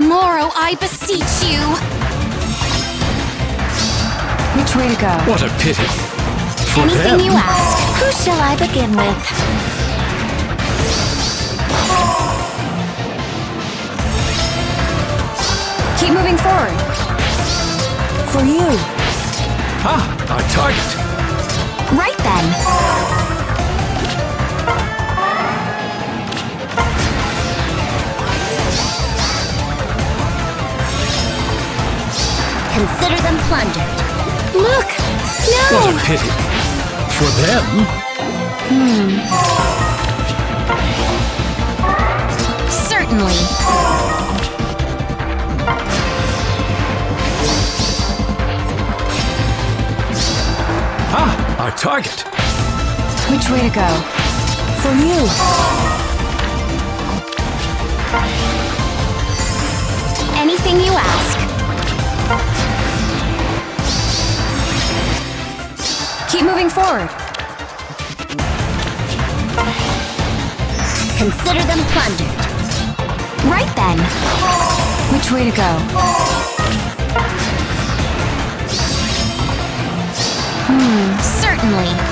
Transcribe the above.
Moro, I beseech you! Which way to go? What a pity. For Anything them. you ask. Who shall I begin with? Keep moving forward. For you. Ah, our target. Right then. Consider them plundered. Look! What Snow! a pity. For them. Certainly. Ah, our target. Which way to go? For you. Anything you ask. Keep moving forward. Consider them plundered. Right then. Which way to go? Hmm, certainly.